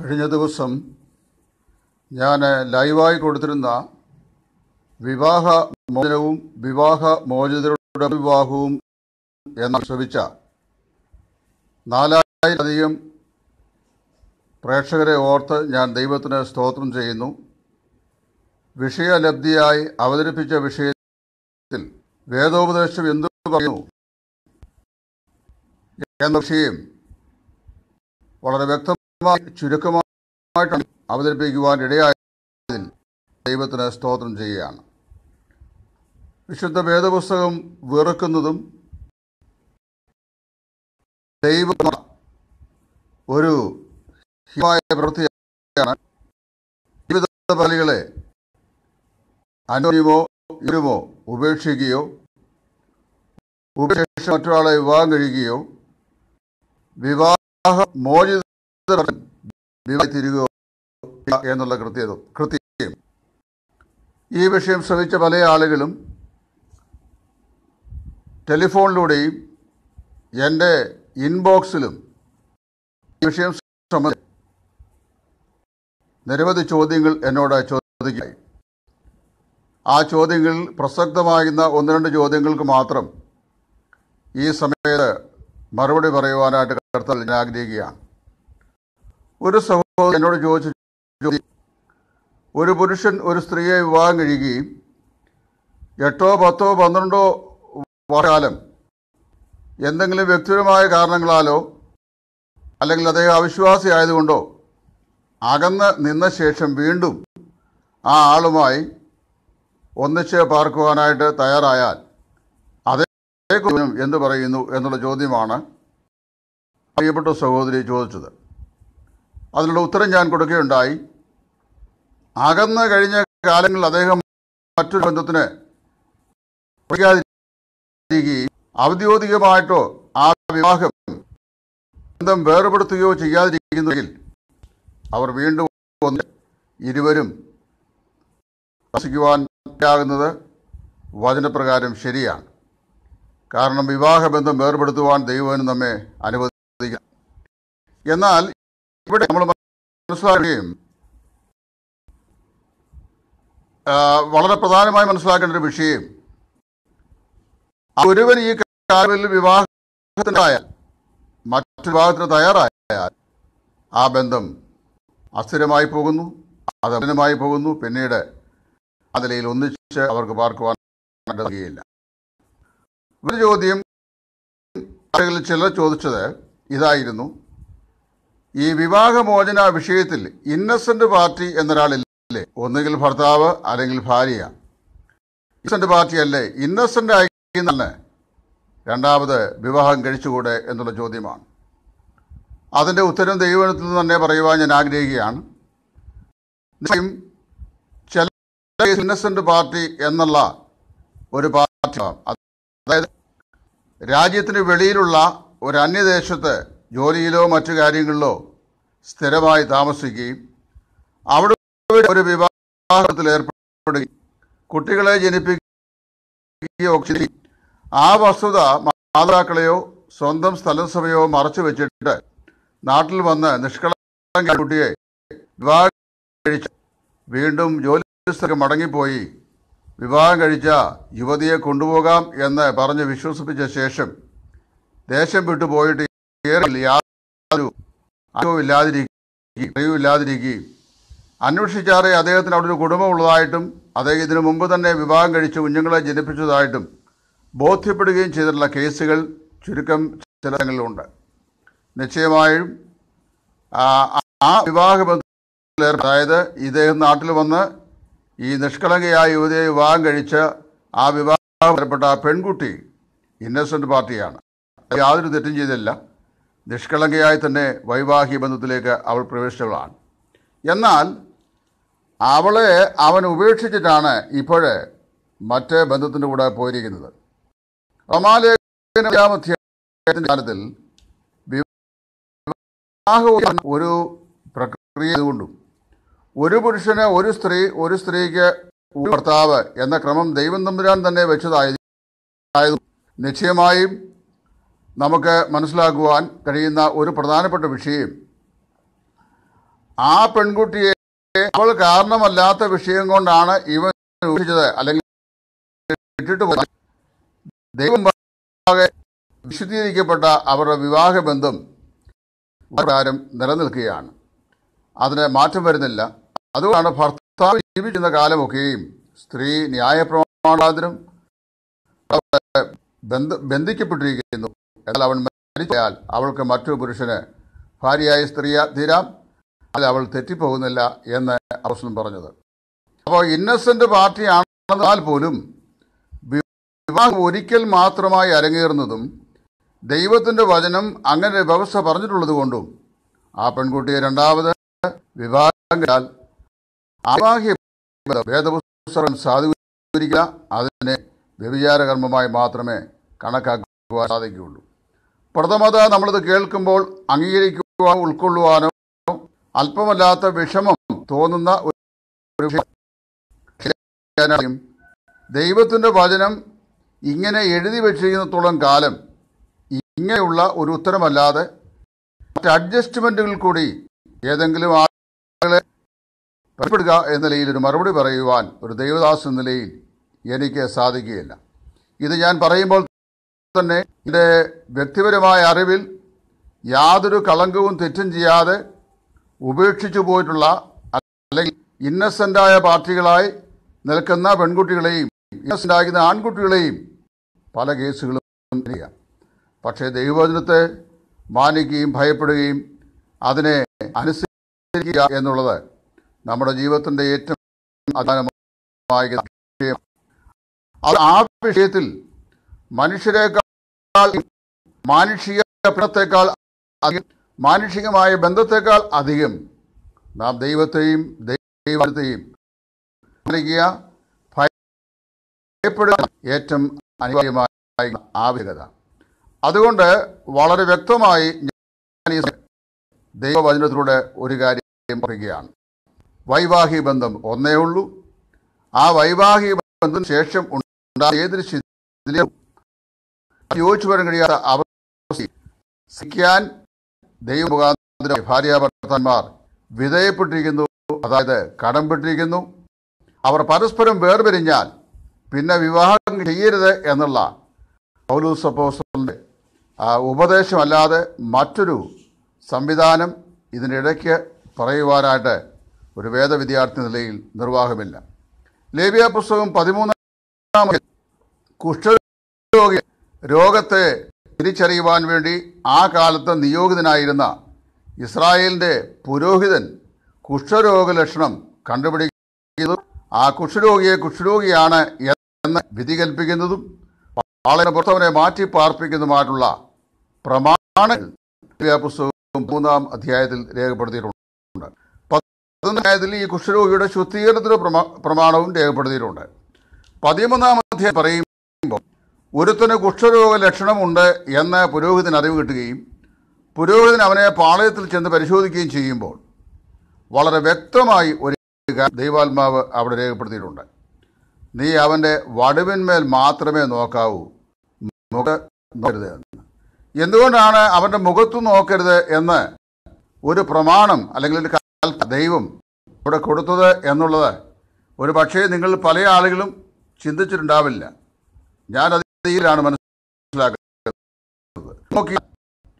കഴിഞ്ഞ ദിവസം ഞാൻ ലൈവായി കൊടുത്തിരുന്ന വിവാഹ മോചനവും വിവാഹ മോചിതരുടെ വിവാഹവും എന്ന ശ്രമിച്ച നാലായിരത്തിലധികം പ്രേക്ഷകരെ ഓർത്ത് ഞാൻ ദൈവത്തിന് സ്തോത്രം ചെയ്യുന്നു. വിഷയലബ്ധിയായി അവതരിപ്പിച്ച വിഷയത്തിൽ വേദോപദേശം എന്തു പറയുന്നു? എന്ന വിഷയം വളരെ വ്യക്തമായി ചുരുക്കമായിട്ടാണ് അവതരിപ്പിക്കുവാൻ ഇടയായതിൽ ദൈവത്തിന് സ്തോത്രം ചെയ്യുകയാണ്. വിശുദ്ധ വേദപുസ്തകം വെറുക്കുന്നതും ദൈവ ഒരു പ്രവൃത്തിയാണ്. ബലികളെ അന്യോന്യമോ ഇരുമോ ഉപേക്ഷിക്കുകയോ ഉപേക്ഷിച്ച് മറ്റൊരാളെ വിവാഹം കഴിക്കുകയോ വിവാഹ മോചിത തിരികോ എന്നുള്ള കൃത്യത കൃത്യം. ഈ വിഷയം ശ്രമിച്ച പല ആളുകളും ടെലിഫോണിലൂടെയും എന്റെ ഇൻബോക്സിലും ഈ വിഷയം സംബന്ധിച്ച് നിരവധി ചോദ്യങ്ങൾ എന്നോട് ചോദിക്കുകയായി ആ ചോദ്യങ്ങളിൽ പ്രസക്തമാകുന്ന ഒന്ന് രണ്ട് ചോദ്യങ്ങൾക്ക് മാത്രം ഈ സമയത്ത് മറുപടി പറയുവാനായിട്ട് കർത്താൽ ഞാൻ ആഗ്രഹിക്കുകയാണ്. ഒരു സഹോദരൻ എന്നോട് ചോദിച്ച ഒരു പുരുഷൻ ഒരു സ്ത്രീയെ വിവാഹം കഴിയുകയും എട്ടോ പത്തോ പന്ത്രണ്ടോ കാലം എന്തെങ്കിലും വ്യക്തിപരമായ കാരണങ്ങളാലോ അല്ലെങ്കിൽ അദ്ദേഹം അവിശ്വാസി ആയതുകൊണ്ടോ അകന്ന് നിന്ന ശേഷം വീണ്ടും ആ ആളുമായി ഒന്നിച്ച് പാർക്കുവാനായിട്ട് തയ്യാറായാൽ അതേ എന്ത് പറയുന്നു എന്നുള്ള ചോദ്യമാണ് പ്രിയപ്പെട്ട സഹോദരി ചോദിച്ചത്. അതിനുള്ള ഉത്തരം ഞാൻ കൊടുക്കുകയുണ്ടായി. അകന്ന് കഴിഞ്ഞ കാലങ്ങളിൽ അദ്ദേഹം മറ്റൊരു ബന്ധത്തിന് ഔദ്യോഗികമായിട്ടോ ആ വിവാഹം ബന്ധം വേർപെടുത്തുകയോ ചെയ്യാതിരിക്കുന്നെങ്കിൽ അവർ വീണ്ടും ഇരുവരും വസിക്കുവാൻ ആകുന്നത് വചനപ്രകാരം ശരിയാണ്. കാരണം വിവാഹബന്ധം വേർപെടുത്തുവാൻ ദൈവം നമ്മെ അനുവദിക്കുക എന്നാൽ ഇവിടെ നമ്മൾ മനസ്സിലാക്കുകയും വളരെ പ്രധാനമായി മനസ്സിലാക്കേണ്ട ഒരു വിഷയം ഒരുവൻ ഈ കാലത്തിൽ വിവാഹത്തിനായാൽ മറ്റു വിവാഹത്തിന് തയ്യാറായാൽ ആ ബന്ധം അസ്ഥിരമായി പോകുന്നു അത് അഭിനമായി പോകുന്നു പിന്നീട് ആ നിലയിൽ ഒന്നിച്ച് അവർക്ക് പാർക്കുവാൻ കഴിയില്ല ഒരു ചോദ്യം ചിലർ ചോദിച്ചത് ഇതായിരുന്നു ഈ വിവാഹമോചന വിഷയത്തിൽ ഇന്നസെന്റ് പാർട്ടി എന്നൊരാളില്ലേ? ഒന്നുകിൽ ഭർത്താവ് അല്ലെങ്കിൽ ഭാര്യ. ഇന്നസെന്റ് പാർട്ടി അല്ലേ? ഇന്നസെന്റ് ആയിന്ന് രണ്ടാമത് വിവാഹം കഴിച്ചുകൂടെ എന്നുള്ള ചോദ്യമാണ്. അതിന്റെ ഉത്തരം ദൈവത്തിൽ നിന്ന് തന്നെ പറയുവാൻ ഞാൻ ആഗ്രഹിക്കുകയാണ്. ചില ഇന്നസെന്റ് പാർട്ടി എന്നുള്ള ഒരു പാർട്ടി അതായത് രാജ്യത്തിന് വെളിയിലുള്ള ഒരു അന്യദേശത്ത് ജോലിയിലോ മറ്റു കാര്യങ്ങളിലോ സ്ഥിരമായി താമസിക്കുകയും അവിടെ ഒരു വിവാഹത്തിൽ ഏർപ്പെടുകയും കുട്ടികളെ ജനിപ്പിക്കുകയോ. ആ വസ്തുത മാതാക്കളെയോ സ്വന്തം സ്ഥലം സമയോ മറച്ചു വെച്ചിട്ട് നാട്ടിൽ വന്ന് നിഷ്കളങ്ക കുട്ടിയെ വിവാഹം കഴിച്ച് വീണ്ടും ജോലി മടങ്ങിപ്പോയി വിവാഹം കഴിച്ച യുവതിയെ കൊണ്ടുപോകാം എന്ന് പറഞ്ഞ് വിശ്വസിപ്പിച്ച ശേഷം ദേശം വിട്ടു പോയിട്ട് ഏറെ യാതൊരു അറിവും ഇല്ലാതിരിക്കുകയും അറിവും ഇല്ലാതിരിക്കുകയും അന്വേഷിച്ചാറെ അദ്ദേഹത്തിന് അവിടെ ഒരു കുടുംബമുള്ളതായിട്ടും അദ്ദേഹം ഇതിനു മുമ്പ് തന്നെ വിവാഹം കഴിച്ച് കുഞ്ഞുങ്ങളെ ജനിപ്പിച്ചതായിട്ടും ബോധ്യപ്പെടുകയും ചെയ്തിട്ടുള്ള കേസുകൾ ചുരുക്കം ചിലങ്ങളിലുണ്ട് നിശ്ചയമായും ആ ആ വിവാഹ ബന്ധത്തിൽ ഏർപ്പെ- അതായത് ഇദ്ദേഹം നാട്ടിൽ വന്ന് ഈ നിഷ്കളങ്കയായ യുവതിയെ വിവാഹം കഴിച്ച ആ വിവാഹപ്പെട്ട ആ പെൺകുട്ടി ഇന്നസെന്റ് പാർട്ടിയാണ്. യാതൊരു തെറ്റും ചെയ്തില്ല. നിഷ്കളങ്കയായി തന്നെ വൈവാഹിക ബന്ധത്തിലേക്ക് അവൾ പ്രവേശിച്ചവളാണ്. എന്നാൽ അവളെ അവൻ ഉപേക്ഷിച്ചിട്ടാണ് ഇപ്പോഴേ മറ്റേ ബന്ധത്തിന്റെ കൂടെ പോയിരിക്കുന്നത്. വിവാഹം ഒരു പ്രക്രിയ കൊണ്ടും ഒരു പുരുഷന് ഒരു സ്ത്രീ ഒരു സ്ത്രീക്ക് ഒരു ഭർത്താവ് എന്ന ക്രമം ദൈവം തമ്പുരാൻ തന്നെ വെച്ചതായി നിശ്ചയമായും നമുക്ക് മനസ്സിലാക്കുവാൻ കഴിയുന്ന ഒരു പ്രധാനപ്പെട്ട വിഷയം. ആ പെൺകുട്ടിയെ അവൾ കാരണമല്ലാത്ത വിഷയം കൊണ്ടാണ് ഇവൻ ഉപേക്ഷിച്ചത് അല്ലെങ്കിൽ ഇട്ടിട്ട് ദൈവം വിശദീകരിക്കപ്പെട്ട അവരുടെ വിവാഹബന്ധം പ്രകാരം നിലനിൽക്കുകയാണ്. അതിന് മാറ്റം വരുന്നില്ല. അതുകൊണ്ടാണ് ഭർത്താവ് ജീവിക്കുന്ന കാലമൊക്കെയും സ്ത്രീ ന്യായപ്രമാണാതിനും ബന്ധ ബന്ധിക്കപ്പെട്ടിരിക്കുന്നു. എന്നാൽ അവൻ മരിച്ചാൽ അവൾക്ക് മറ്റൊരു പുരുഷന് ഭാര്യയായ സ്ത്രീയ തീരാം അത് അവൾ തെറ്റിപ്പോകുന്നില്ല എന്ന് അവസരം പറഞ്ഞത്. അപ്പോൾ ഇന്നസെന്റ് പാർട്ടിയാണെന്നാൽ പോലും വിവാഹം ഒരിക്കൽ മാത്രമായി അരങ്ങേറുന്നതും ദൈവത്തിന്റെ വചനം അങ്ങനെ വ്യവസ്ഥ പറഞ്ഞിട്ടുള്ളത് കൊണ്ടും ആ പെൺകുട്ടിയെ രണ്ടാമത് വിവാഹം വേദപുസ്തകം സാധൂകരിക്കുക അതിനെ വ്യഭിചാരകർമ്മമായി മാത്രമേ കണക്കാക്കുവാൻ സാധിക്കുകയുള്ളൂ. പ്രഥമത നമ്മളിത് കേൾക്കുമ്പോൾ അംഗീകരിക്കുവാനോ ഉൾക്കൊള്ളുവാനോ അല്പമല്ലാത്ത വിഷമം തോന്നുന്ന ഒരു വിഷയം. ദൈവത്തിന്റെ വചനം ഇങ്ങനെ എഴുതി വെച്ചിരിക്കുന്നത്തോളം കാലം ഇങ്ങനെയുള്ള ഒരു ഉത്തരമല്ലാതെ മറ്റ് അഡ്ജസ്റ്റ്മെന്റുകൾ കൂടി ഏതെങ്കിലും ആളുകളെ പരിപ്പെടുക എന്ന നിലയിൽ ഒരു മറുപടി പറയുവാൻ ഒരു ദൈവദാസ് എന്ന നിലയിൽ എനിക്ക് സാധിക്കുകയില്ല. ഇത് ഞാൻ പറയുമ്പോൾ തന്നെ എന്റെ വ്യക്തിപരമായ അറിവിൽ യാതൊരു കളങ്കവും തെറ്റും ചെയ്യാതെ ഉപേക്ഷിച്ചു പോയിട്ടുള്ള അല്ലെങ്കിൽ ഇന്നസെന്റായ പാർട്ടികളായി നിൽക്കുന്ന പെൺകുട്ടികളെയും ഇന്നസെന്റ് ആകുന്ന ആൺകുട്ടികളെയും പല കേസുകളും പക്ഷേ ദൈവവചനത്തെ മാനിക്കുകയും ഭയപ്പെടുകയും അതിനെ അനുസരിക്കുക എന്നുള്ളത് നമ്മുടെ ജീവിതത്തിന്റെ ഏറ്റവും അധാനമായ അത് ആ വിഷയത്തിൽ മനുഷ്യരെക്കാൾ മാനുഷിക പിണത്തേക്കാൾ അധികം മാനുഷികമായ ബന്ധത്തെക്കാൾ അധികം നാം ദൈവത്തെയും ദൈവത്തെയും ഏറ്റവും അനിവാര്യമായ ആവശ്യകത. അതുകൊണ്ട് വളരെ വ്യക്തമായി ദൈവവചനത്തിലൂടെ ഒരു കാര്യം പറയുകയാണ്. വൈവാഹിക ബന്ധം ഒന്നേ ഉള്ളൂ. ആ വൈവാഹിക ബന്ധത്തിന് ശേഷം ഉണ്ടായ ഏതൊരു യോജിച്ചു വരാൻ കഴിയാത്ത അവസ്ഥ സിക്കാൻ ദൈവമുഖാന്തര ഭാര്യ ഭർത്താന്മാർ വിധേയപ്പെട്ടിരിക്കുന്നു. അതായത് കടംപെട്ടിരിക്കുന്നു. അവർ പരസ്പരം വേർപിരിഞ്ഞാൽ പിന്നെ വിവാഹം ചെയ്യരുത് എന്നുള്ള പൗലൂസ് അപ്പോസ്റ്റലിന്റെ ആ ഉപദേശമല്ലാതെ മറ്റൊരു സംവിധാനം ഇതിനിടയ്ക്ക് പറയുവാനായിട്ട് ഒരു വേദവിദ്യാർത്ഥി നിലയിൽ നിർവാഹമില്ല. ലേബിയ പുസ്തകം പതിമൂന്നാം കുഷ്ഠരോഗി രോഗത്തെ തിരിച്ചറിയുവാൻ വേണ്ടി ആ കാലത്ത് നിയോഗിതനായിരുന്ന ഇസ്രായേലിന്റെ പുരോഹിതൻ കുഷ്ഠരോഗ ലക്ഷണം കണ്ടുപിടിക്കുന്നതും ആ കുഷ്ഠരോഗിയെ കുഷ്ഠരോഗിയാണ് എന്ന് വിധി കൽപ്പിക്കുന്നതും പുറത്തവനെ മാറ്റി പാർപ്പിക്കുന്നതുമായിട്ടുള്ള പ്രമാണ പുസ്തകം മൂന്നാം അധ്യായത്തിൽ രേഖപ്പെടുത്തിയിട്ടുണ്ട്. പതിനൊന്നാം അധ്യായത്തിൽ ഈ കുഷ്ഠരോഗിയുടെ ശുദ്ധീകരണത്തിന് പ്രമാ- പ്രമാണവും രേഖപ്പെടുത്തിയിട്ടുണ്ട്. പതിമൂന്നാം അധ്യായം പറയുമ്പോൾ ഒരുത്തന് കുഷ്ഠരോഗ ലക്ഷണമുണ്ട് എന്ന് പുരോഹിതന് അറിവ് കിട്ടുകയും പുരോഹിതൻ അവനെ പാളയത്തിൽ ചെന്ന് പരിശോധിക്കുകയും ചെയ്യുമ്പോൾ വളരെ വ്യക്തമായി ഒരു ദൈവാത്മാവ് അവിടെ രേഖപ്പെടുത്തിയിട്ടുണ്ട്. നീ അവന്റെ വടുവിന്മേൽ മാത്രമേ നോക്കാവൂ. മുഖ നോക്കരുത് എന്ന്. എന്തുകൊണ്ടാണ് അവന്റെ മുഖത്തു നോക്കരുത് എന്ന് ഒരു പ്രമാണം അല്ലെങ്കിൽ ഒരു ദൈവം ഇവിടെ കൊടുത്തത് എന്നുള്ളത്? ഒരു പക്ഷേ നിങ്ങൾ പല ആളുകളും ചിന്തിച്ചിട്ടുണ്ടാവില്ല. ഞാൻ അതിലാണ് മനസ്സിലാക്കുന്നത്. നോക്കി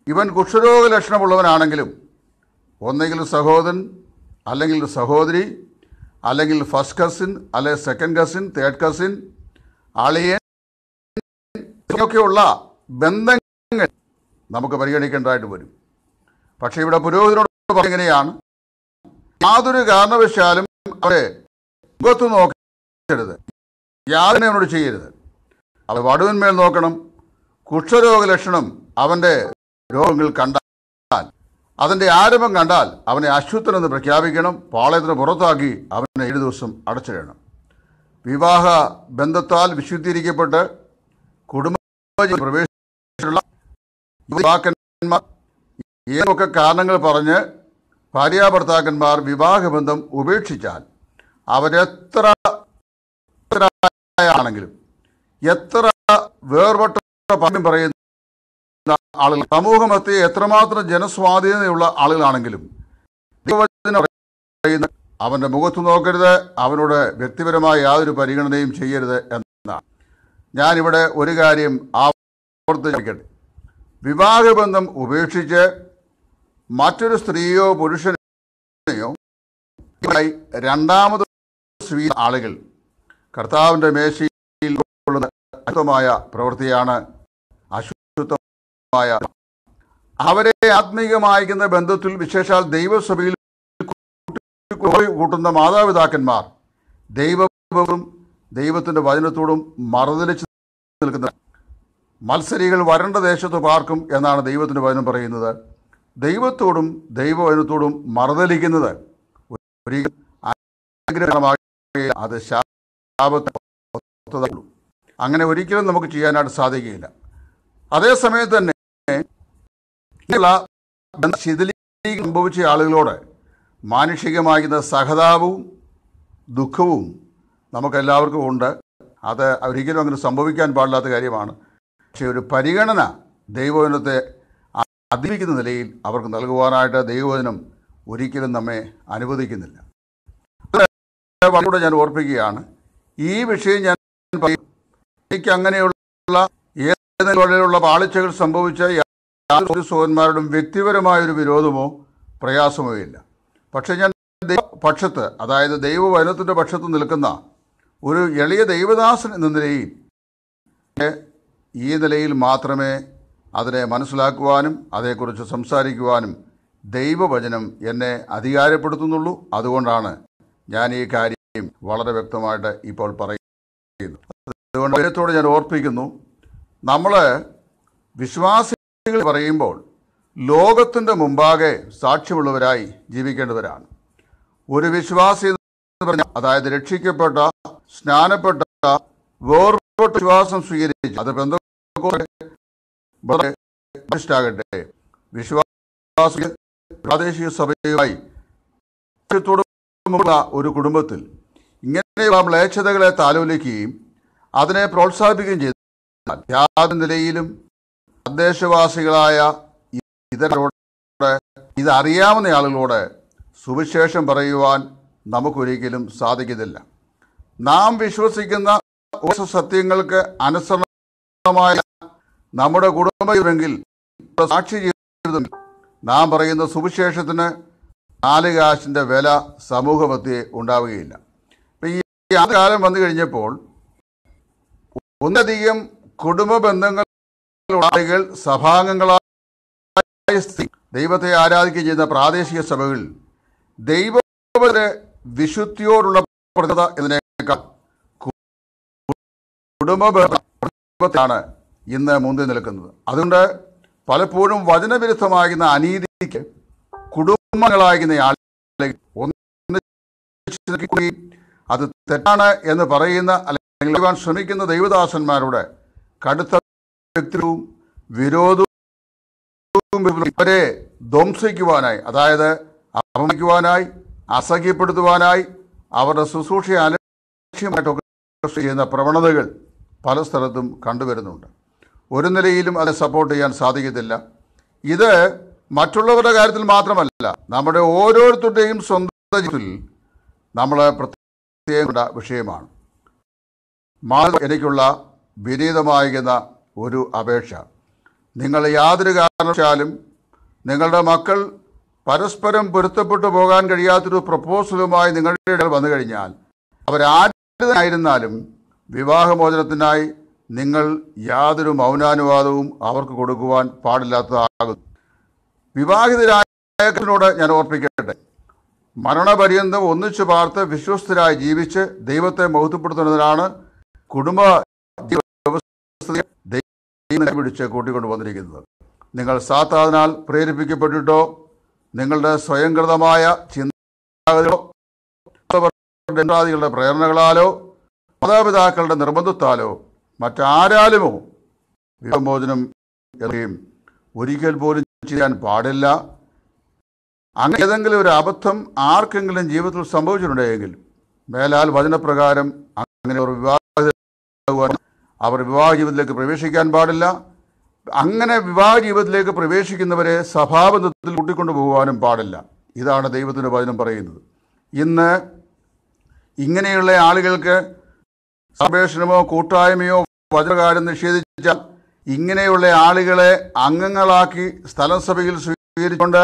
ഇവൻ കുഷ്ഠരോഗ ലക്ഷണമുള്ളവനാണെങ്കിലും ഒന്നെങ്കിൽ സഹോദരൻ അല്ലെങ്കിൽ സഹോദരി അല്ലെങ്കിൽ ഫസ്റ്റ് കസിൻ അല്ലെങ്കിൽ സെക്കൻഡ് കസിൻ തേർഡ് കസിൻ അളിയൻ ഒക്കെയുള്ള ബന്ധങ്ങൾ നമുക്ക് പരിഗണിക്കേണ്ടതായിട്ട് വരും. പക്ഷേ ഇവിടെ പുരോഹിതനോട് എങ്ങനെയാണ് യാതൊരു കാരണവശാലും അവരെ മുഖത്ത് നോക്കരുത്. യാതൊരു ചെയ്യരുത്. അവ വടുവിന്മേൽ നോക്കണം. കുഷ്ഠരോഗ ലക്ഷണം അവന്റെ രോഗങ്ങൾ കണ്ടാൽ അതിന്റെ ആരംഭം കണ്ടാൽ അവനെ അശുദ്ധനെന്ന് പ്രഖ്യാപിക്കണം. പാളയത്തിന് പുറത്താക്കി അവനെ ഏഴു ദിവസം അടച്ചിടണം. വിവാഹ ബന്ധത്താൽ വിശുദ്ധീകരിക്കപ്പെട്ട് കുടുംബ പ്രവേശിച്ചിട്ടുള്ള യുവാക്കന്മാർ ഏതൊക്കെ കാരണങ്ങൾ പറഞ്ഞ് ഭാര്യാഭർത്താക്കന്മാർ വിവാഹബന്ധം ഉപേക്ഷിച്ചാൽ അവരെത്ര ആണെങ്കിലും എത്ര വേർപെട്ട പാഠ്യം പറയുന്ന ആളുകൾ സമൂഹമത്തെ എത്രമാത്രം ജനസ്വാധീനതയുള്ള ആളുകളാണെങ്കിലും പറയുന്ന മുഖത്ത് നോക്കരുത് അവനോട് വ്യക്തിപരമായ യാതൊരു പരിഗണനയും ചെയ്യരുത് എന്നാണ്. ഞാനിവിടെ ഒരു കാര്യം ആവർത്തിക്കട്ടെ. വിവാഹബന്ധം ഉപേക്ഷിച്ച് മറ്റൊരു സ്ത്രീയോ പുരുഷനെയോ രണ്ടാമത് ആളുകൾ കർത്താവിന്റെ കൊള്ളുന്ന അശുദ്ധമായ പ്രവൃത്തിയാണ് അശുദ്ധമായ. അവരെ ആത്മീകമായിക്കുന്ന ബന്ധത്തിൽ വിശേഷാൽ ദൈവസഭയിൽ കൂട്ടുന്ന മാതാപിതാക്കന്മാർ ദൈവവും ദൈവത്തിന്റെ വചനത്തോടും മറുതലിച്ച് നിൽക്കുന്ന മത്സരികൾ വരണ്ട ദേശത്ത് പാർക്കും എന്നാണ് ദൈവത്തിന്റെ വചനം പറയുന്നത്. ദൈവത്തോടും ദൈവവചനത്തോടും മറുതലിക്കുന്നത് ഒരിക്കലും അത് ശാപത്തെ അങ്ങനെ ഒരിക്കലും നമുക്ക് ചെയ്യാനായിട്ട് സാധിക്കുകയില്ല. അതേസമയത്ത് തന്നെ ശിഥിലീകരണം സംഭവിച്ച ആളുകളോട് മാനുഷികമാകുന്ന സഹതാപവും ദുഃഖവും നമുക്കെല്ലാവർക്കും ഉണ്ട്. അത് ഒരിക്കലും അങ്ങനെ സംഭവിക്കാൻ പാടില്ലാത്ത കാര്യമാണ്. പക്ഷേ ഒരു പരിഗണന ദൈവവചനത്തെ അതിരിക്കുന്ന നിലയിൽ അവർക്ക് നൽകുവാനായിട്ട് ദൈവവചനം ഒരിക്കലും നമ്മെ അനുവദിക്കുന്നില്ല. വളരെ ഞാൻ ഓർപ്പിക്കുകയാണ്. ഈ വിഷയം ഞാൻ എനിക്ക് അങ്ങനെയുള്ള ഏതെങ്കിലും പാളിച്ചകൾ സംഭവിച്ച യാതൊരു സഹോദരന്മാരോടും വ്യക്തിപരമായ ഒരു വിരോധമോ പ്രയാസമോ ഇല്ല. പക്ഷേ ഞാൻ പക്ഷത്ത് അതായത് ദൈവവചനത്തിന്റെ പക്ഷത്ത് നിൽക്കുന്ന ഒരു എളിയ ദൈവദാസൻ എന്ന നിലയിൽ ഈ നിലയിൽ മാത്രമേ അതിനെ മനസ്സിലാക്കുവാനും അതേക്കുറിച്ച് സംസാരിക്കുവാനും ദൈവവചനം എന്നെ അധികാരപ്പെടുത്തുന്നുള്ളൂ. അതുകൊണ്ടാണ് ഞാൻ ഈ കാര്യം വളരെ വ്യക്തമായിട്ട് ഇപ്പോൾ പറയുന്നു അതുകൊണ്ട് ദൈവത്തോട് ഞാൻ ഓർപ്പിക്കുന്നു നമ്മൾ വിശ്വാസികൾ പറയുമ്പോൾ ലോകത്തിന്റെ മുമ്പാകെ സാക്ഷ്യമുള്ളവരായി ജീവിക്കേണ്ടവരാണ്. ഒരു വിശ്വാസി എന്ന് പറഞ്ഞാൽ അതായത് രക്ഷിക്കപ്പെട്ട സ്നാനപ്പെട്ട വേർപെട്ട വിശ്വാസം സ്വീകരിച്ച് അത് ബന്ധപ്പെട്ട വിശ്വാസ പ്രാദേശിക സഭയുമായി ഒരു കുടുംബത്തിൽ ഇങ്ങനെയുള്ള മ്ലേച്ഛതകളെ താലോലിക്കുകയും അതിനെ പ്രോത്സാഹിപ്പിക്കുകയും ചെയ്തു. യാതൊരു നിലയിലും തദ്ദേശവാസികളായ ഇതരോട് ഇതറിയാവുന്ന ആളുകളോട് സുവിശേഷം പറയുവാൻ നമുക്കൊരിക്കലും സാധിക്കുന്നില്ല നാം വിശ്വസിക്കുന്ന സത്യങ്ങൾക്ക് അനുസരണമായ നമ്മുടെ കുടുംബമെങ്കിൽ സാക്ഷി ജീവിതം. നാം പറയുന്ന സുവിശേഷത്തിന് നാല് കാശിന്റെ വില സമൂഹമധ്യേ ഉണ്ടാവുകയില്ല. അപ്പം ഈ കാലം വന്നു കഴിഞ്ഞപ്പോൾ ഒന്നധികം കുടുംബ ബന്ധങ്ങൾ സഭാംഗങ്ങളായ ദൈവത്തെ ആരാധിക്കുകയും ചെയ്യുന്ന പ്രാദേശിക സഭകളിൽ ദൈവ വിശുദ്ധിയോടുള്ള പ്രത്യേകത എന്നതിനേക്കാൾ കുടുംബബന്ധമാണ് ഇന്ന് മുന്തി നിൽക്കുന്നത്. അതുകൊണ്ട് പലപ്പോഴും വചനവിരുദ്ധമാകുന്ന അനീതിക്ക് കുടുംബങ്ങളാകുന്ന ആളുകൾ അത് തെറ്റാണ് എന്ന് പറയുന്ന അറിയുവാൻ ശ്രമിക്കുന്ന ദൈവദാസന്മാരുടെ കടുത്ത വ്യക്തിത്വവും വിരോധവും ഇവരെ ധ്വംസിക്കുവാനായി അതായത് അപമാനിക്കുവാനായി അസഹ്യപ്പെടുത്തുവാനായി അവരുടെ ശുശ്രൂഷയെ അലക്ഷ്യമായിട്ടൊക്കെ ചെയ്യുന്ന പ്രവണതകൾ പല സ്ഥലത്തും കണ്ടുവരുന്നുണ്ട്. ഒരു നിലയിലും അത് സപ്പോർട്ട് ചെയ്യാൻ സാധിക്കത്തില്ല. ഇത് മറ്റുള്ളവരുടെ കാര്യത്തിൽ മാത്രമല്ല നമ്മുടെ ഓരോരുത്തരുടെയും സ്വന്തം ജീവിതത്തിൽ നമ്മൾ പ്രത്യേക വിഷയമാണ്. മാതൃ എനിക്കുള്ള വിനീതമായിരുന്ന ഒരു അപേക്ഷ. നിങ്ങൾ യാതൊരു കാരണവശാലും നിങ്ങളുടെ മക്കൾ പരസ്പരം പൊരുത്തപ്പെട്ടു പോകാൻ കഴിയാത്തൊരു പ്രപ്പോസലുമായി നിങ്ങളുടെ ഇടയിൽ വന്നു കഴിഞ്ഞാൽ അവരായിരുന്നാലും വിവാഹമോചനത്തിനായി നിങ്ങൾ യാതൊരു മൗനാനുവാദവും അവർക്ക് കൊടുക്കുവാൻ പാടില്ലാത്തതാകുന്നു. വിവാഹിതരായോട് ഞാൻ ഓർപ്പിക്കട്ടെ. മരണപര്യന്തം ഒന്നിച്ചു പാർത്ത് വിശ്വസ്തരായി ജീവിച്ച് ദൈവത്തെ മഹത്വപ്പെടുത്തുന്നതിനാണ് കുടുംബ ദൈവം പിടിച്ച് കൂട്ടിക്കൊണ്ടു വന്നിരിക്കുന്നത് നിങ്ങൾ സാത്താതിനാൽ പ്രേരിപ്പിക്കപ്പെട്ടിട്ടോ നിങ്ങളുടെ സ്വയംകൃതമായ ചിന്താഗതികളോ ാദികളുടെ പ്രേരണകളാലോ മാതാപിതാക്കളുടെ നിർബന്ധത്താലോ മറ്റാരാലുമോ എറിയും. ഒരിക്കൽ പോലും ചെയ്യാൻ പാടില്ല. അങ്ങനെ ഏതെങ്കിലും ഒരു അബദ്ധം ആർക്കെങ്കിലും ജീവിതത്തിൽ സംഭവിച്ചിട്ടുണ്ടെങ്കിൽ മേലാൽ വചനപ്രകാരം അങ്ങനെ ഒരു വിവാഹ അവർ വിവാഹ ജീവിതത്തിലേക്ക് പ്രവേശിക്കാൻ പാടില്ല. അങ്ങനെ വിവാഹ ജീവിതത്തിലേക്ക് പ്രവേശിക്കുന്നവരെ സഭാബന്ധത്തിൽ കൂട്ടിക്കൊണ്ടു പോകാനും പാടില്ല. ഇതാണ് ദൈവത്തിന്റെ വചനം പറയുന്നത്. ഇന്ന് ഇങ്ങനെയുള്ള ആളുകൾക്ക് സംപ്രേഷണമോ കൂട്ടായ്മയോ വചനകാരം നിഷേധിച്ചാൽ ഇങ്ങനെയുള്ള ആളുകളെ അംഗങ്ങളാക്കി സ്ഥലം സഭയിൽ സ്വീകരിച്ചുകൊണ്ട്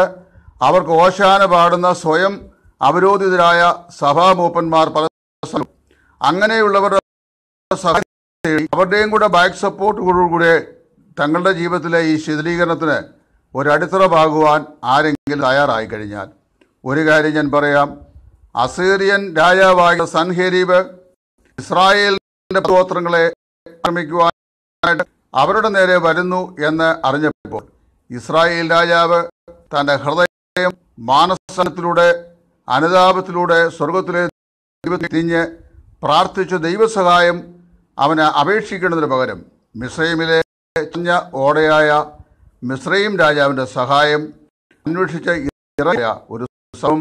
അവർക്ക് ഓശാന പാടുന്ന സ്വയം അവരോധിതരായ സഭാമൂപ്പന്മാർ പല അങ്ങനെയുള്ളവരുടെ അവരുടെയും കൂടെ ബാക്ക് സപ്പോർട്ടോടുകൂടെ തങ്ങളുടെ ജീവിതത്തിലെ ഈ ശിഥിലീകരണത്തിന് ഒരടിത്തറ പാകുവാൻ ആരെങ്കിലും തയ്യാറായി കഴിഞ്ഞാൽ ഒരു കാര്യം ഞാൻ പറയാം. അസീറിയൻ രാജാവായ സൻഹേരീബ് ഇസ്രായേലിന്റെ ഗോത്രങ്ങളെ ആക്രമിക്കുവാനായിട്ട് അവരുടെ നേരെ വരുന്നു എന്ന് അറിഞ്ഞപ്പോൾ ഇസ്രായേൽ രാജാവ് തന്റെ ഹൃദയം മാനസനത്തിലൂടെ അനുതാപത്തിലൂടെ സ്വർഗത്തിലെ തിരിഞ്ഞ് പ്രാർത്ഥിച്ചു ദൈവസഹായം അവന് അപേക്ഷിക്കുന്നതിന് പകരം മിസ്രൈമിലെ ചഞ്ഞ ഓടയായ മിസ്രൈം രാജാവിന്റെ സഹായം അന്വേഷിച്ച ഇറയ ഒരു ദിവസം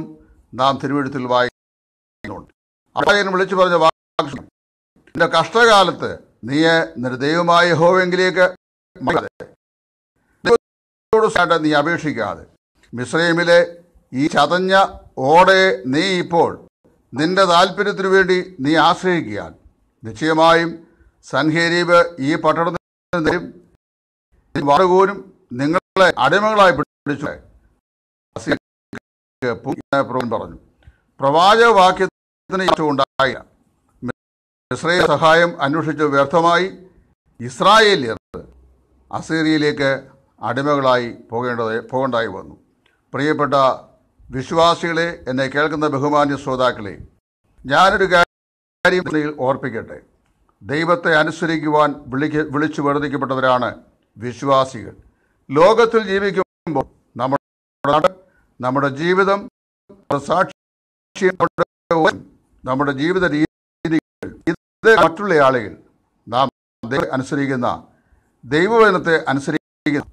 നാം തിരുവഴുത്തിൽ വായിക്കുന്നുണ്ട്. അപ്പം വിളിച്ചു പറഞ്ഞ വാക്ക് നിന്റെ കഷ്ടകാലത്ത് നീ നിന്റെ ദൈവമായ ഹോവെങ്കിലേക്ക് നീ അപേക്ഷിക്കാതെ. മിസ്രൈമിലെ ഈ ചതഞ്ഞ ഓടയെ നീ ഇപ്പോൾ നിന്റെ താല്പര്യത്തിനു വേണ്ടി നീ ആശ്രയിക്കുകയാൽ നിശ്ചയമായും സൻഹേരീബ് ഈ പട്ടണത്തിൽ തരും വാടുകൂരും നിങ്ങളെ അടിമകളായി പിടിച്ചു. പറഞ്ഞു. പ്രവാചക വാക്യത്തിന് ഉണ്ടായില്ല ഇസ്രായേൽ സഹായം അന്വേഷിച്ച് വ്യർത്ഥമായി ഇസ്രായേലിയർ അസീറിയയിലേക്ക് അടിമകളായി പോകേണ്ടത് പോകേണ്ടായി വന്നു. പ്രിയപ്പെട്ട വിശ്വാസികളെ എന്നെ കേൾക്കുന്ന ബഹുമാന്യ ശ്രോതാക്കളെ ഞാനൊരു കാര്യം ഓർപ്പിക്കട്ടെ. ദൈവത്തെ അനുസരിക്കുവാൻ വിളിക്ക വിളിച്ചു വേർതിക്കപ്പെട്ടവരാണ് വിശ്വാസികൾ. ലോകത്തിൽ ജീവിക്കുമ്പോൾ നമ്മുടെ നമ്മുടെ ജീവിതം സാക്ഷ്യം നമ്മുടെ ജീവിത രീതികൾ മറ്റുള്ള ആളുകൾ നാം അനുസരിക്കുന്ന ദൈവവചനത്തെ അനുസരിക്കുന്ന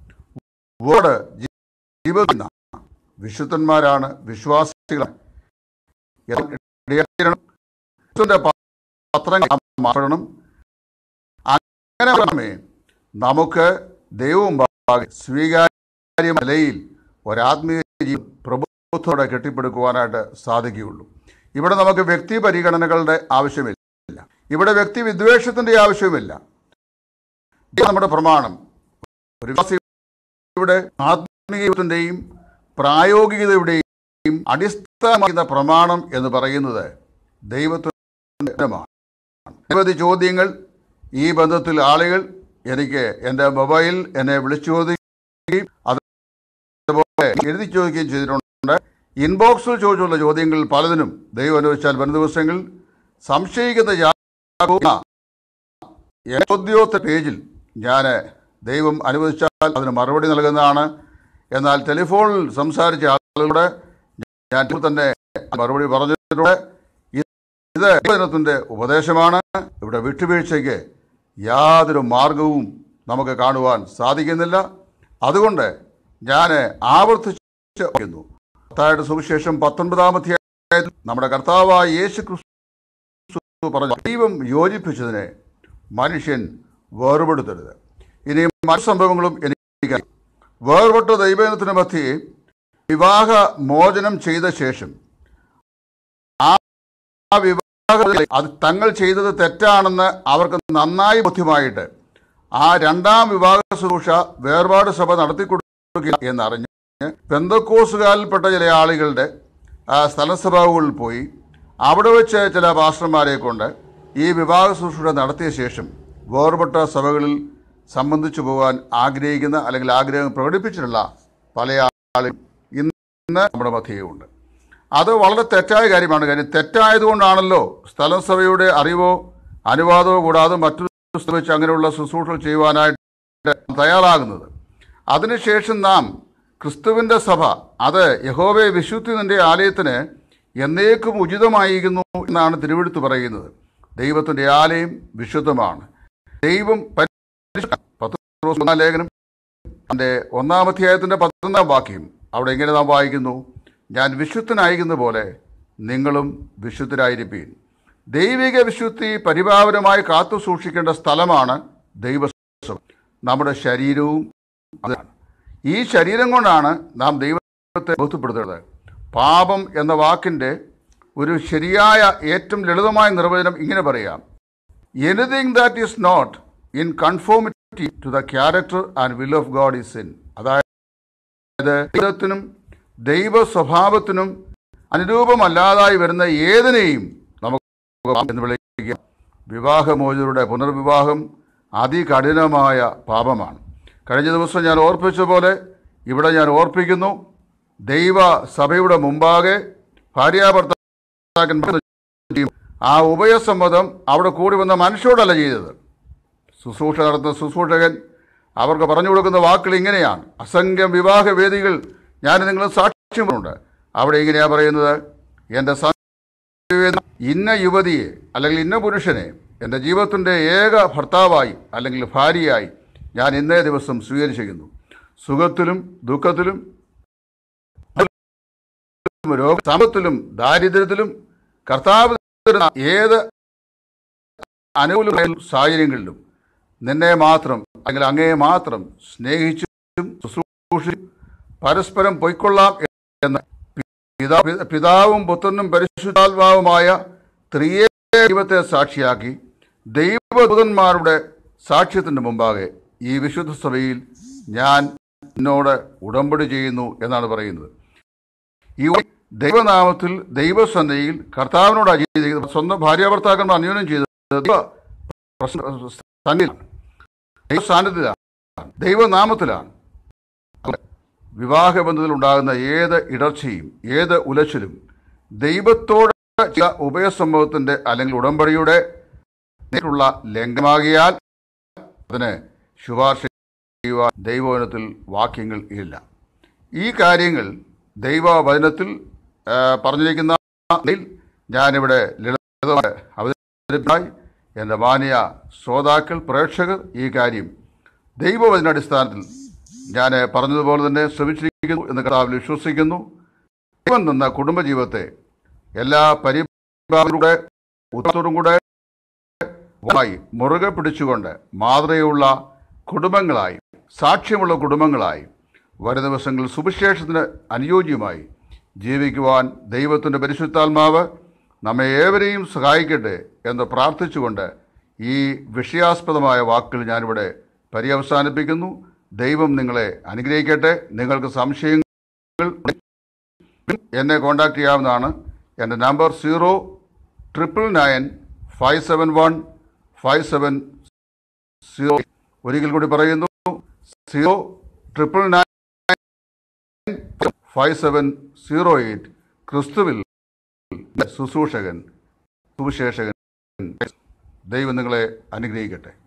വോട് ജീവിക്കുന്ന വിശുദ്ധന്മാരാണ് വിശ്വാസികളാണ്. പത്രങ്ങൾ മാറണം അങ്ങനെ നമുക്ക് ദൈവവും സ്വീകാര്യ നിലയിൽ ഒരാത്മീയ ജീവിതം പ്രഭുത്വത്തോടെ കെട്ടിപ്പടുക്കുവാനായിട്ട് സാധിക്കുകയുള്ളൂ. ഇവിടെ നമുക്ക് വ്യക്തി പരിഗണനകളുടെ ആവശ്യമില്ല. ഇവിടെ വ്യക്തി വിദ്വേഷത്തിന്റെ ആവശ്യമില്ല. നമ്മുടെ പ്രമാണം. ഒരു വിശ്വാസിയുടെ ആത്മീയത്തിന്റെയും പ്രായോഗികതയുടെയും അടിസ്ഥാനമാകുന്ന പ്രമാണം എന്ന് പറയുന്നത് വചനമാണ്. നിരവധി ചോദ്യങ്ങൾ ഈ ബന്ധത്തിൽ ആളുകൾ എനിക്ക് എന്റെ മൊബൈൽ എന്നെ വിളിച്ചു ചോദിക്കുകയും അതുപോലെ എഴുതി ചോദിക്കുകയും ചെയ്തിട്ടുണ്ട്. ഇൻബോക്സിൽ ചോദിച്ചുള്ള ചോദ്യങ്ങൾ പലതിനും ദൈവം അനുവദിച്ചാൽ വരും ദിവസങ്ങളിൽ സംശയിക്കുന്ന യാതൊരു ചോദ്യോത്തര പേജിൽ ഞാൻ ദൈവം അനുവദിച്ചാൽ അതിന് മറുപടി നൽകുന്നതാണ്. എന്നാൽ ടെലിഫോണിൽ സംസാരിച്ച ആളുകളുടെ ഞാൻ തന്നെ മറുപടി പറഞ്ഞിട്ടുണ്ട്. ഇത് ദൈവജനത്തിന്റെ ഉപദേശമാണ്. ഇവിടെ വിട്ടുവീഴ്ചയ്ക്ക് യാതൊരു മാർഗവും നമുക്ക് കാണുവാൻ സാധിക്കുന്നില്ല. അതുകൊണ്ട് ഞാൻ ആവർത്തിച്ചു കർത്തായുടെ സുവിശേഷം പത്തൊൻപതാമത്തെ നമ്മുടെ കർത്താവായ യേശു ക്രിസ്തു പറഞ്ഞ ദൈവം യോജിപ്പിച്ചതിനെ മനുഷ്യൻ വേർപെടുത്തരുത്. ഇനി മറ്റു സംഭവങ്ങളും എനിക്ക് വേർപെട്ട ദൈവജനത്തിന് മധ്യേ വിവാഹ മോചനം ചെയ്ത ശേഷം ആ വിവാഹ അത് തങ്ങൾ ചെയ്തത് തെറ്റാണെന്ന് അവർക്ക് നന്നായി ബോധ്യമായിട്ട് ആ രണ്ടാം വിഭാഗ ശുശ്രൂഷ വേർപാട് സഭ നടത്തിക്കൊടുക്കുക എന്നറിഞ്ഞ് പെന്തക്കോസുകാലിൽപ്പെട്ട ചില ആളുകളുടെ സ്ഥലസഭകളിൽ പോയി അവിടെ വെച്ച് ചില പാസ്റ്റർമാരെ കൊണ്ട് ഈ വിഭാഗ ശുശ്രൂഷ നടത്തിയ ശേഷം വേർപെട്ട സഭകളിൽ സംബന്ധിച്ചു പോകാൻ ആഗ്രഹിക്കുന്ന അല്ലെങ്കിൽ ആഗ്രഹം പ്രകടിപ്പിച്ചിട്ടുള്ള പല ആളുകൾ ഇന്ന് നമ്മുടെ മധ്യയുണ്ട് അത് വളരെ തെറ്റായ കാര്യമാണ്. കാര്യം തെറ്റായതുകൊണ്ടാണല്ലോ സ്ഥലം സഭയുടെ അറിവോ അനുവാദമോ കൂടാതെ മറ്റൊരു വെച്ച് അങ്ങനെയുള്ള ശുശ്രൂഷകൾ ചെയ്യുവാനായിട്ട് തയ്യാറാകുന്നത്. അതിനുശേഷം നാം ക്രിസ്തുവിന്റെ സഭ അത് യഹോവെ വിശുദ്ധി നിന്റെ ആലയത്തിന് എന്നേക്കും ഉചിതമായിരിക്കുന്നു എന്നാണ് തിരുവെടുത്ത് പറയുന്നത്. ദൈവത്തിന്റെ ആലയം വിശുദ്ധമാണ്. ദൈവം ഒന്നാം ലേഖനം ഒന്നാം അധ്യായത്തിന്റെ പത്തൊന്നാം വാക്യം അവിടെ എങ്ങനെ നാം വായിക്കുന്നു? ഞാൻ വിശുദ്ധനായിരിക്കുന്ന പോലെ നിങ്ങളും വിശുദ്ധരായിരിപ്പീൻ. ദൈവിക വിശുദ്ധി പരിപാവനമായി കാത്തു സൂക്ഷിക്കേണ്ട സ്ഥലമാണ് ദൈവസഭ നമ്മുടെ ശരീരവും ഈ ശരീരം കൊണ്ടാണ് നാം ദൈവത്തെ ബോധ്യപ്പെടുത്തുന്നത്. പാപം എന്ന വാക്കിന്റെ ഒരു ശരിയായ ഏറ്റവും ലളിതമായ നിർവചനം ഇങ്ങനെ പറയാം. Anything that is not in conformity to the character and will of God is in അതായത് ദൈവത്തിനും ദൈവ സ്വഭാവത്തിനും അനുരൂപമല്ലാതായി വരുന്ന ഏതിനെയും നമുക്ക് എന്ന് വിളിക്കുക. വിവാഹമോചരുടെ പുനർവിവാഹം അതികഠിനമായ പാപമാണ്. കഴിഞ്ഞ ദിവസം ഞാൻ ഓർപ്പിച്ച പോലെ ഇവിടെ ഞാൻ ഓർപ്പിക്കുന്നു ദൈവ സഭയുടെ മുമ്പാകെ ഭാര്യാഭർത്താക്കന്മാർ. ആ ഉഭയസമ്മതം അവിടെ കൂടി വന്ന മനുഷ്യരോടല്ല ചെയ്തത്. ശുശ്രൂഷ നടത്തുന്ന ശുശ്രൂഷകൻ അവർക്ക് പറഞ്ഞു കൊടുക്കുന്ന വാക്കുകൾ ഇങ്ങനെയാണ്. അസംഖ്യം വിവാഹ വേദികൾ ഞാൻ നിങ്ങൾ സാക്ഷ്യമുണ്ട് അവിടെ ഇങ്ങനെയാ പറയുന്നത്? എന്റെ ഇന്ന യുവതിയെ അല്ലെങ്കിൽ ഇന്ന പുരുഷനെ എന്റെ ജീവിതത്തിന്റെ ഏക ഭർത്താവായി അല്ലെങ്കിൽ ഭാര്യയായി ഞാൻ ഇന്നേ ദിവസം സ്വീകരിച്ചിരിക്കുന്നു. സുഖത്തിലും ദുഃഖത്തിലും സമത്തിലും ദാരിദ്ര്യത്തിലും കർത്താവ് ഏത് അനുകൂലമായ സാഹചര്യങ്ങളിലും നിന്നെ മാത്രം അല്ലെങ്കിൽ അങ്ങയെ മാത്രം സ്നേഹിച്ചും ശുശ്രൂഷിച്ചും പരസ്പരം പൊയ്ക്കൊള്ളാം എന്ന് പിതാവും പുത്രനും പരിശുദ്ധാത്മാവുമായ ത്രിയേ ദൈവത്തെ സാക്ഷിയാക്കി ദൈവദൂതന്മാരുടെ സാക്ഷ്യത്തിന്റെ മുമ്പാകെ ഈ വിശുദ്ധ സഭയിൽ ഞാൻ എന്നോട് ഉടമ്പടി ചെയ്യുന്നു എന്നാണ് പറയുന്നത്. ഈ ദൈവനാമത്തിൽ ദൈവസന്ധയിൽ കർത്താവിനോട് ചെയ്ത് സ്വന്തം ഭാര്യാഭർത്താക്കന്മാർ അന്യോന്യം ചെയ്തത്. ദൈവ സാന്നിധ്യത്തിലാണ് ദൈവനാമത്തിലാണ്. വിവാഹബന്ധത്തിൽ ഉണ്ടാകുന്ന ഏത് ഇടർച്ചയും ഏത് ഉലച്ചിലും ദൈവത്തോട് ചില ഉഭയസംഭവത്തിന്റെ അല്ലെങ്കിൽ ഉടമ്പടിയുടെ നേരിട്ടുള്ള ലംഘനമാകിയാൽ അതിന് ശുപാർശ ചെയ്യുവാൻ ദൈവവചനത്തിൽ വാക്യങ്ങൾ ഇല്ല. ഈ കാര്യങ്ങൾ ദൈവവചനത്തിൽ പറഞ്ഞിരിക്കുന്ന ഞാനിവിടെ ലളിതമായി അവതരിപ്പിച്ചായി എന്റെ മാനിയ ശ്രോതാക്കൾ പ്രേക്ഷകർ ഈ കാര്യം ദൈവവചനാടിസ്ഥാനത്തിൽ ഞാൻ പറഞ്ഞതുപോലെ തന്നെ ശ്രമിച്ചിരിക്കുന്നു എന്ന് കർത്താവിൽ വിശ്വസിക്കുന്നു. ദൈവം നിന്ന കുടുംബജീവിതത്തെ എല്ലാ പരിപാടികളുടെ ഉത്തരത്തോടും കൂടെ മുറുകെ പിടിച്ചുകൊണ്ട് മാതൃകയുള്ള കുടുംബങ്ങളായി സാക്ഷ്യമുള്ള കുടുംബങ്ങളായി വരും ദിവസങ്ങളിൽ സുവിശേഷത്തിന് അനുയോജ്യമായി ജീവിക്കുവാൻ ദൈവത്തിന്റെ പരിശുദ്ധാത്മാവ് നമ്മെ ഏവരെയും സഹായിക്കട്ടെ എന്ന് പ്രാർത്ഥിച്ചുകൊണ്ട് ഈ വിഷയാസ്പദമായ വാക്കുകൾ ഞാനിവിടെ പര്യവസാനിപ്പിക്കുന്നു. ദൈവം നിങ്ങളെ അനുഗ്രഹിക്കട്ടെ. നിങ്ങൾക്ക് സംശയങ്ങൾ എന്നെ കോൺടാക്ട് ചെയ്യാവുന്നതാണ്. എന്റെ number zero triple nine five seven one five seven zero ഒരിക്കൽ കൂടി പറയുന്നു. Zero triple nine five seven zero eight ക്രിസ്തുവിൽ ശുശ്രൂഷകൻ സുവിശേഷകൻ. ദൈവം നിങ്ങളെ അനുഗ്രഹിക്കട്ടെ.